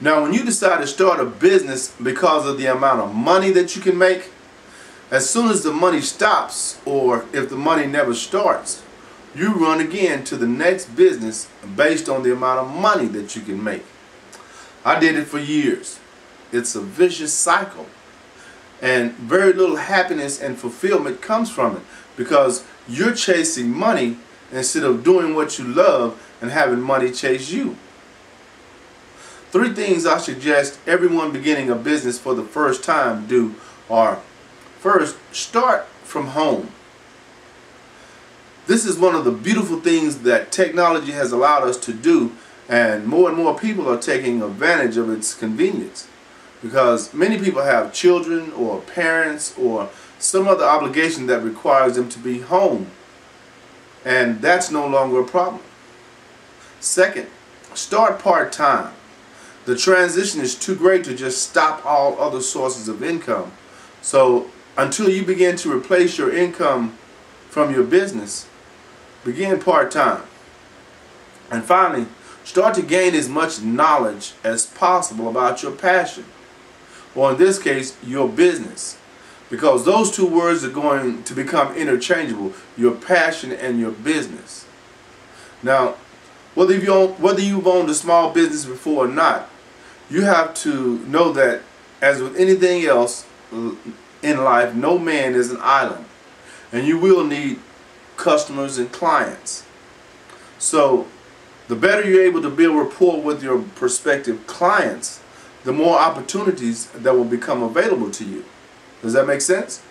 Now, when you decide to start a business because of the amount of money that you can make, as soon as the money stops or if the money never starts, you run again to the next business based on the amount of money that you can make. I did it for years. It's a vicious cycle. And very little happiness and fulfillment comes from it because you're chasing money instead of doing what you love and having money chase you. Three things I suggest everyone beginning a business for the first time do are first, start from home. This is one of the beautiful things that technology has allowed us to do and more and more people are taking advantage of its convenience because many people have children or parents or some other obligation that requires them to be home and that's no longer a problem. Second, start part-time. The transition is too great to just stop all other sources of income. So until you begin to replace your income from your business, begin part-time. And finally, start to gain as much knowledge as possible about your passion, or in this case, your business. Because those two words are going to become interchangeable, your passion and your business. Now, whether owned, whether you've owned a small business before or not, you have to know that as with anything else in life, no man is an island. And you will need customers and clients. So the better you're able to build rapport with your prospective clients, the more opportunities that will become available to you. Does that make sense?